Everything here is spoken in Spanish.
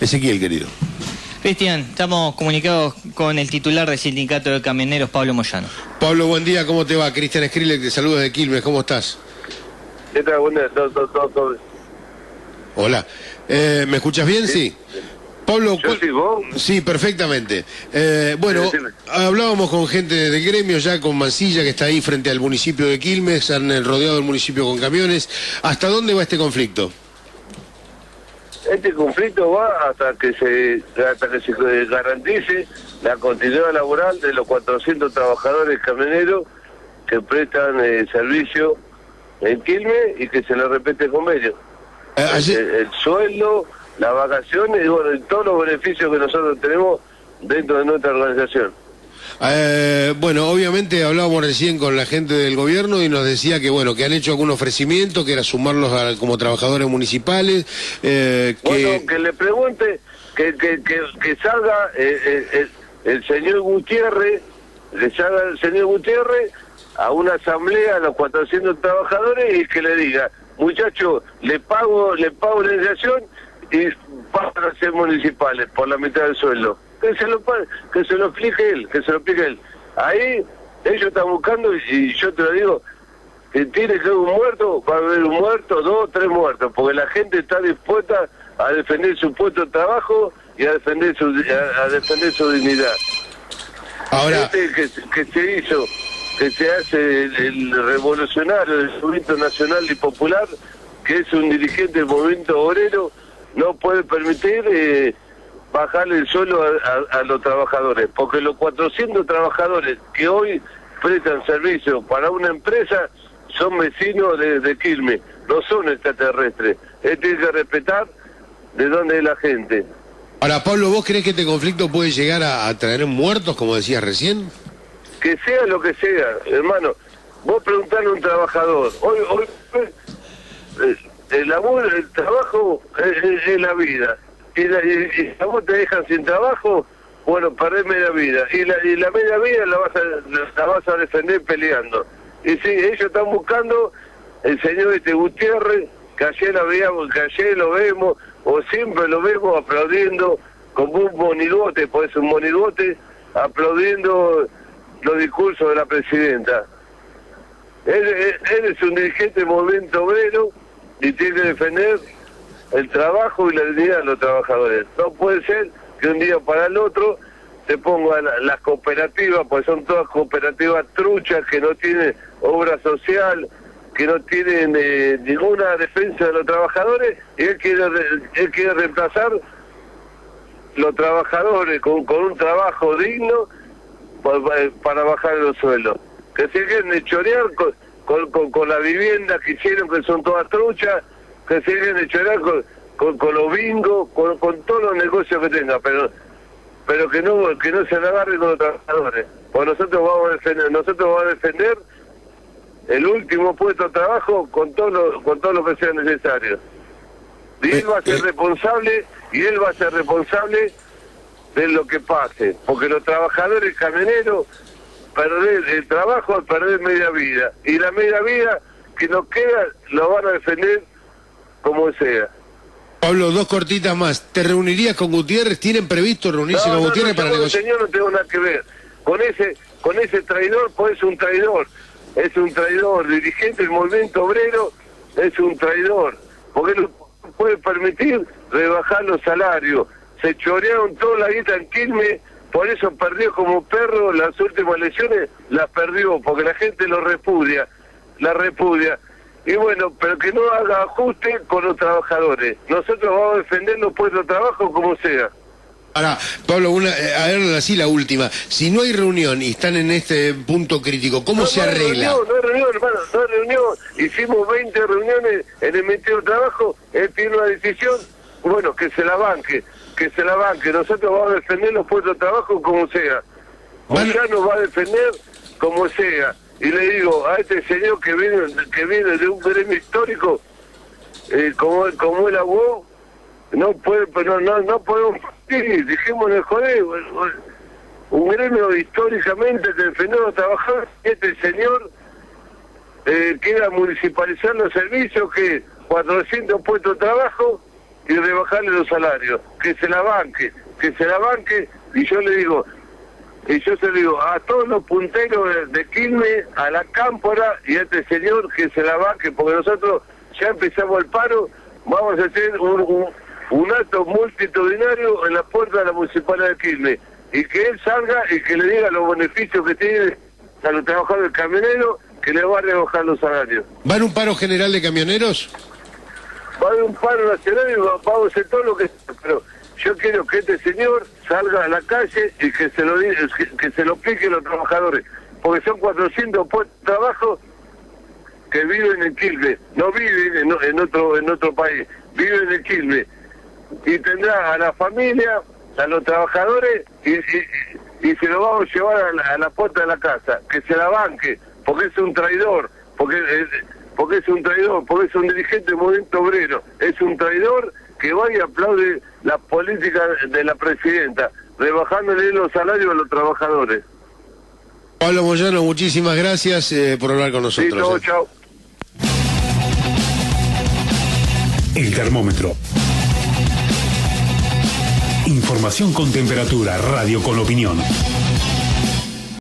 Ezequiel, querido. Cristian, estamos comunicados con el titular del sindicato de camioneros, Pablo Moyano. Pablo, buen día, ¿cómo te va? Cristian Skrillex, te saluda de Quilmes, ¿cómo estás? ¿Qué tal? Buen día, todo, todo. Hola. Eh, ¿Me escuchas bien? Sí. Pablo, Yo ¿cuál- sí, vos. Sí, perfectamente. Eh, bueno, Sí, hablábamos con gente del gremio, ya con Mancilla, que está ahí frente al municipio de Quilmes, han eh, rodeado el municipio con camiones. ¿Hasta dónde va este conflicto? Este conflicto va hasta que se hasta que se garantice la continuidad laboral de los 400 trabajadores camioneros que prestan eh, servicio en Quilmes y que se les repete el convenio. Eh, El, el sueldo, las vacaciones y bueno, y todos los beneficios que nosotros tenemos dentro de nuestra organización. Eh, bueno, obviamente hablábamos recién con la gente del gobierno y nos decía que bueno que han hecho algún ofrecimiento, que era sumarlos a- como trabajadores municipales, eh, que Bueno, que le pregunte, que, que, que, salga eh, eh, el, señor Gutiérrez, que salga el señor Gutiérrez a una asamblea a los 400 trabajadores y que le diga, muchacho, le pago, le pago la indemnización y pasan a ser municipales por la mitad del sueldo. Que se lo que se lo explique él, que se lo explique él. Ahí ellos están buscando y yo te lo digo, que tiene que haber un muerto, va a haber un muerto, dos, tres muertos, porque la gente está dispuesta a defender su puesto de trabajo y a defender su, a, a defender su dignidad. ahora Este que, que se hizo, que se hace el, el revolucionario del movimiento nacional y popular, que es un dirigente del movimiento obrero, no puede permitir eh, bajarle el suelo a, a- a los trabajadores, porque los 400 trabajadores que hoy prestan servicio para una empresa son vecinos de, de Quilmes, no son extraterrestres. Él tiene que respetar de dónde es la gente. Ahora, Pablo, ¿vos crees que este conflicto puede llegar a, a traer muertos, como decías recién? que sea lo que sea, hermano. Vos preguntale a un trabajador, hoy, hoy eh, el laburo, el trabajo es, es- es la vida. Y, la, y, a vos te dejan sin trabajo, bueno, perdés media vida. Y la, y la media vida la vas, a, la vas a defender peleando. Y sí, ellos están buscando el señor este Gutiérrez, que ayer lo veíamos, que ayer lo vemos, o siempre lo vemos aplaudiendo como un monigote, pues es un monigote, aplaudiendo los discursos de la presidenta. Él es un dirigente del movimiento obrero y tiene que defender el trabajo y la dignidad de los trabajadores. No puede ser que un día para el otro se pongan la- las cooperativas, pues son todas cooperativas truchas que no tienen obra social, que no tienen eh, ninguna defensa de los trabajadores, y él quiere, re- él quiere reemplazar los trabajadores con, con un trabajo digno pa- para bajar los sueldos. Que se de chorear con, con, con, con la vivienda que hicieron, que son todas truchas, que se dejen de chorear con, con, con los bingos, con, con todos los negocios que tenga, pero pero que no que no se la agarren con los trabajadores. Pues nosotros vamos a defender, nosotros vamos a defender el último puesto de trabajo con todo lo, con todo lo que sea necesario. Y él va a ser responsable, y él va a ser responsable de lo que pase, porque los trabajadores camioneros perder el trabajo es perder media vida, y la media vida que nos queda lo van a defender como sea. Pablo, dos cortitas más. ¿Te reunirías con Gutiérrez? ¿Tienen previsto reunirse No, con no, Gutiérrez no, para negociar? señor no tengo nada que ver. Con ese, con ese traidor, pues es un traidor. Es un traidor. Dirigente del movimiento obrero es un traidor. Porque no puede permitir rebajar los salarios. Se chorearon toda la guita en Quilmes, por eso perdió como perro las últimas elecciones, las perdió, porque la gente lo repudia, la repudia. Y bueno, pero que no haga ajuste con los trabajadores. Nosotros vamos a defender los puestos de trabajo como sea. Ahora, Pablo, una, eh, a ver, así la última. Si no hay reunión y están en este punto crítico, ¿cómo No, se no arregla? reunión, no hay reunión, hermano, no hay reunión. Hicimos 20 reuniones en el Ministerio de Trabajo, él tiene una decisión, bueno, que se la banque, que se la banque. Nosotros vamos a defender los puestos de trabajo como sea. Bueno. Ya nos va a defender como sea. Y le digo a este señor que viene, que viene de un gremio histórico, eh, como, como el abogado, no puede, pero no, no podemos, sí, dijimos joder, un gremio históricamente que defendió a y este señor eh, quiera municipalizar los servicios, que 400 puestos de trabajo, y rebajarle los salarios, que se la banque, que se la banque, y yo le digo, y yo se lo digo a todos los punteros de, Quilmes, a la Cámpora y a este señor que se la banque, porque nosotros ya empezamos el paro, vamos a hacer un, un, acto multitudinario en la puerta de la Municipalidad de Quilmes, y que él salga y que le diga los beneficios que tiene a los trabajadores camioneros, que le va a rebajar los salarios. ¿Va en un paro general de camioneros? Va a un paro nacional y vamos a hacer todo lo que... Pero yo quiero que este señor salga a la calle y que se lo que, se lo explique a los trabajadores, porque son 400 puestos de trabajo que viven en Quilmes, no viven en, otro en otro país, viven en Quilmes. Y tendrá a la familia, a los trabajadores y, y, se lo vamos a llevar a la, puerta de la casa, que se la banque, porque es un traidor, porque porque es un traidor, porque es un dirigente del movimiento obrero, es un traidor que va y aplaude la política de la presidenta, rebajándole los salarios a los trabajadores. Pablo Moyano, muchísimas gracias eh, por hablar con nosotros. Sí, chao. El termómetro. Información con temperatura, radio con opinión.